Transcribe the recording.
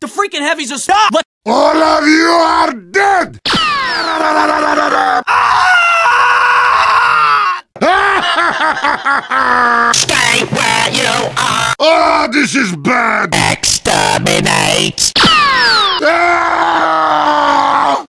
The freaking heavies are stop. But All of you are dead! Ah! Stay where you are. Oh, this is bad! Exterminate.